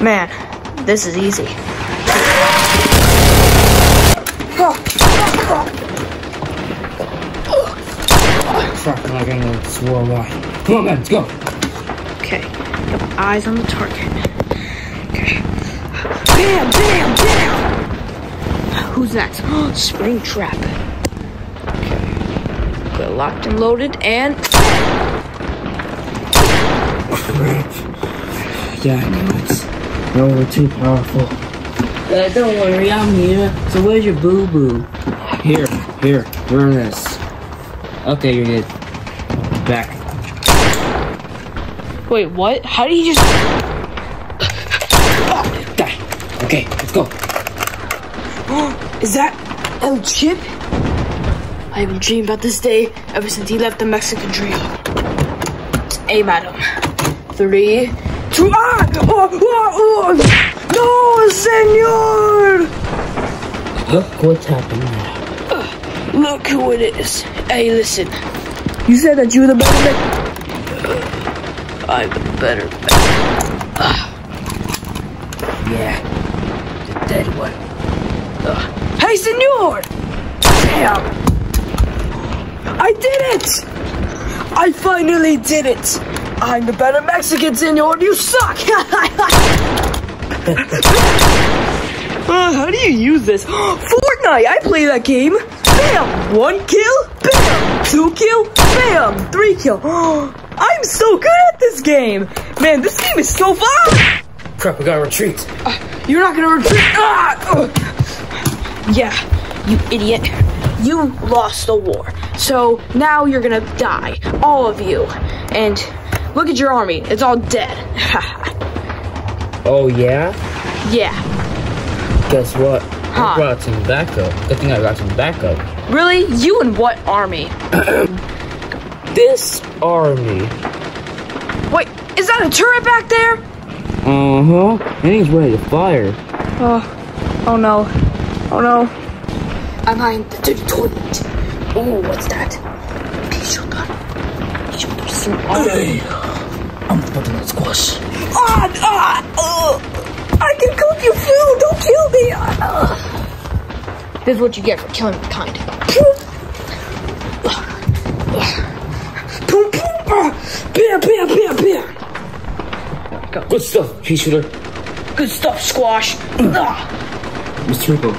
Man, this is easy. Fuck, like I know it's worldwide. Come on, man, let's go. Okay, got my eyes on the target. Okay. Bam, bam, bam! Who's that? Springtrap. Okay. Got locked and loaded and. Yeah, I knew it. No, we're too powerful. Uh, don't worry, I'm here. So where's your boo-boo? Here, here, learn this. Okay, you're good. Back. Wait, what? How do you just. Die. Okay, let's go. Is that El Chip? I have dreamed about this day ever since he left the Mexican trail. Aim at him. Three, Oh, oh, oh. No, senor! Look what's happening now. Look who it is. Hey, listen. You said that you were the better man. I'm the better uh, man. Uh, yeah, the dead one. Hey, senor! Damn! I did it! I finally did it! I'm the better Mexican, senor. You suck! Uh, how do you use this? Fortnite! I play that game! Bam! One kill, bam! Two kill, bam! Three kill. I'm so good at this game! Man, this game is so fun! Crap, we gotta retreat. You're not gonna retreat. Ah! Ugh. Yeah, you idiot. You lost the war. So now you're gonna die. All of you. And look at your army. It's all dead. Oh, yeah? yeah. Guess what? Huh. I brought some backup. Good thing I got some backup. Really? You and what army? This army. Wait, is that a turret back there? Uh-huh. And he's ready to fire. Oh, oh no. Oh no. I'm behind the dirty toilet. Oh, what's that? Pea shotgun. Pea shotgun. Some Hey, I'm the butternut squash. Ah, ah, uh, I can cook you food. Don't kill me. Ah. This is what you get for killing my kind. Boom, boom, ah. Bam, bam, bam, bam. Good stuff, pea shooter. Good stuff, squash. Ah. Mr. Rico,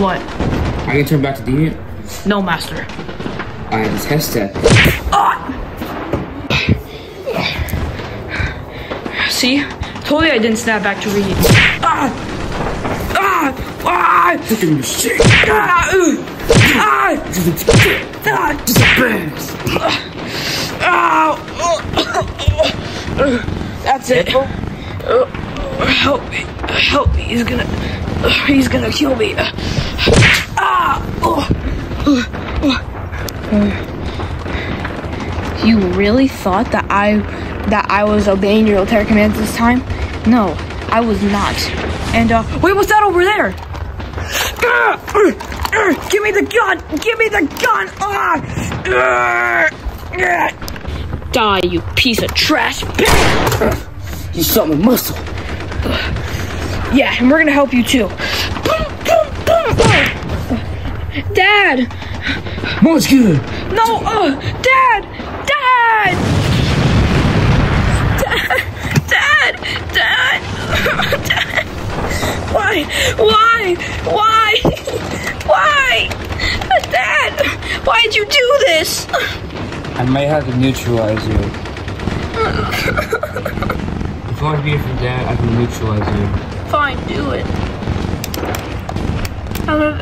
What? I can turn back to deviant. No, master. I have a test that. See? Totally I didn't snap back to read. Ah! Ah! Ah! Look at me, shit. Ah! Ugh. Ah! Ah! Ah! That's it. Uh, help me. Help me. He's gonna. He's gonna kill me. Ah! You really thought that I that I was obeying your military commands this time? No, I was not. And uh wait, what's that over there? Ah! Uh, uh, Give me the gun! Give me the gun! Uh. Die, you piece of trash! You shot my muscle. Yeah, and we're gonna help you too. Dad! Muscular. No! Uh, Dad! Dad! Dad! Dad! Dad! Dad! Why? Why? Why? Why? Dad! Why'd you do this? I may have to neutralize you. if you want to be from dad, I can neutralize you. Fine, do it. I love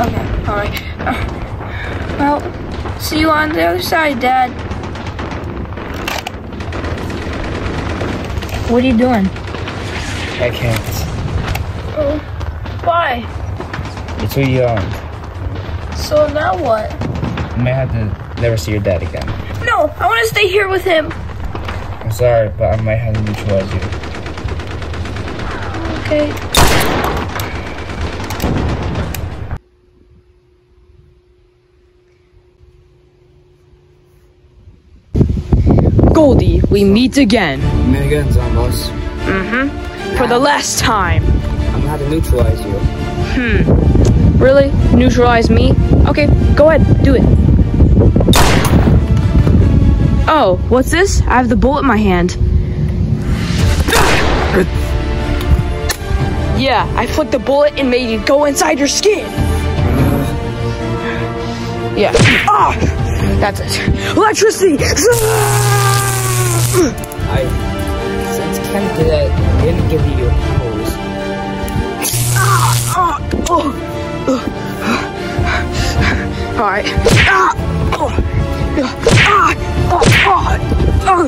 Okay, alright. Well, see you on the other side, Dad. What are you doing? I can't. Too young. So now what? You may have to never see your dad again. No, I want to stay here with him. I'm sorry, but I might have to neutralize you. Okay. Goldie, we meet again. Meet again, Zomboss. Mm-hmm. for the last time. I'm gonna have to neutralize you. Hmm. Really? Neutralize me? Okay, go ahead, do it. Oh, what's this? I have the bullet in my hand. Yeah, I flicked the bullet and made it go inside your skin. Yeah. Ah! That's it. Electricity! I since Ken did that, I didn't give you powers. Alright. Ah! Oh. Ah! Oh. Oh. Oh.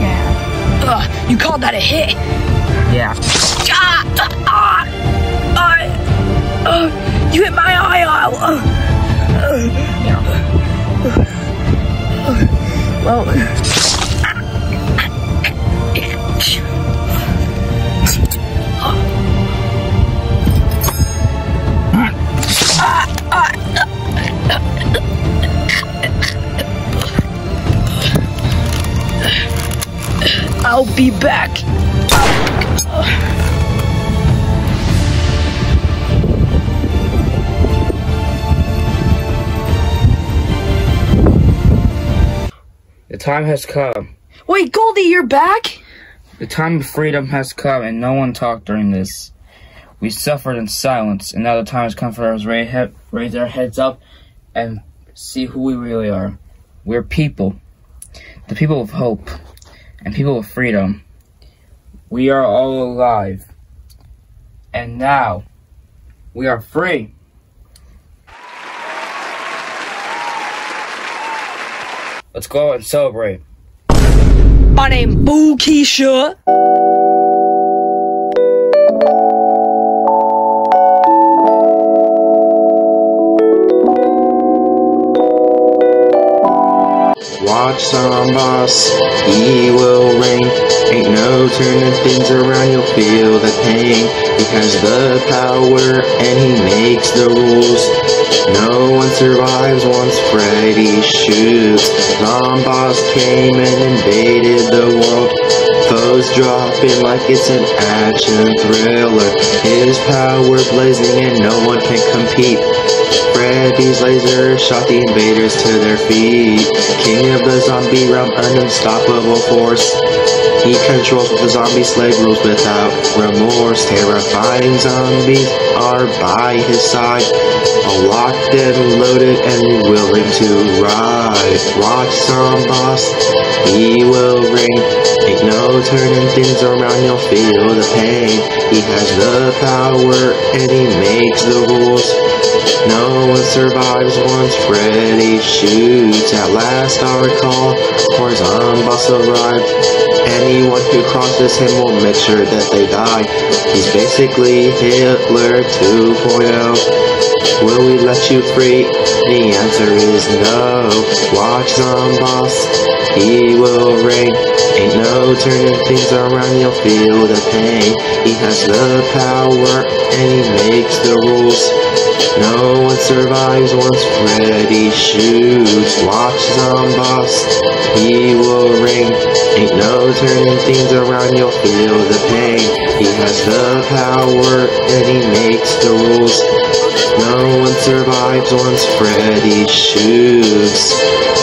Yeah. Ugh, you called that a hit? Yeah. Ah! Ah! Ah! Uh, you hit my eye out. Uh, Yeah. well. I'll be back. The time has come. Wait, Goldie, you're back? The time of freedom has come, and no one talked during this. We suffered in silence, and now the time has come for us to raise, raise our heads up and see who we really are. We're people, the people of hope, and people of freedom. We are all alive, and now we are free. Let's go out and celebrate. My name Boo Keisha. Watch Zomboss, he will reign. Ain't no turning things around, you'll feel the pain. He has the power and he makes the rules. No one survives once Freddy shoots. Zomboss came and invaded the world. Foes dropping like it's an action thriller. His power blazing and no one can compete. Freddy's laser shot the invaders to their feet. King of the zombie realm, unstoppable force. He controls the zombie slave rules without remorse. Terrifying zombies are by his side. Locked and loaded and willing to ride. Watch Zomboss, he will reign. Ain't no turning things around, you'll feel the pain. He has the power and he makes the rules. No one survives once Freddy shoots. At last I recall, for Zomboss arrived. Anyone who crosses him will make sure that they die. He's basically Hitler 2.0. Will we let you free? The answer is no. Watch Zomboss, he will reign. Ain't no turning things around, you'll feel the pain. He has the power and he makes the rules. No one survives once Freddy shoots. Watch Zomboss, he will reign. Ain't no turning things around, you'll feel the pain. He has the power and he makes the rules. No one survives once Freddy shoots.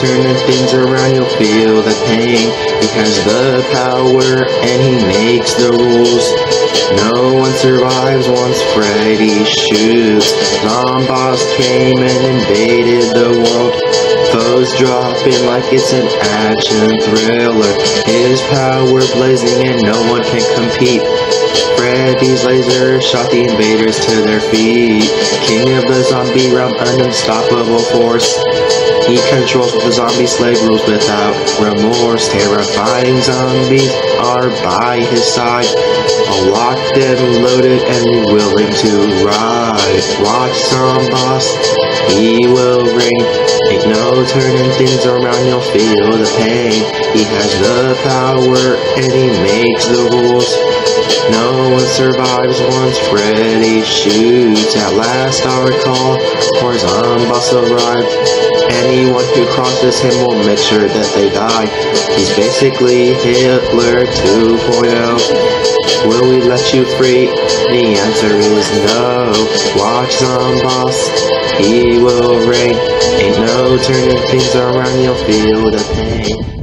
Turning things around, you'll feel the pain. He has the power and he makes the rules. No one survives once Freddy shoots. Zomboss came and invaded the world. Foes dropping like it's an action thriller. His power blazing and no one can compete. Freddy's laser shot the invaders to their feet. King of the zombie realm, an unstoppable force. He controls the zombie slave rules without remorse. Terrifying zombies are by his side. Locked and loaded and willing to ride. Watch Zomboss, he will reign. Ain't no turning things around, you'll feel the pain. He has the power and he makes the rules. No one survives once Freddy shoots. At last our call for Zomboss arrived. Anyone who crosses him will make sure that they die. He's basically Hitler 2.0. Will we let you free? The answer is no. Watch Zomboss, he will reign. Ain't no turning things around, you'll feel the pain.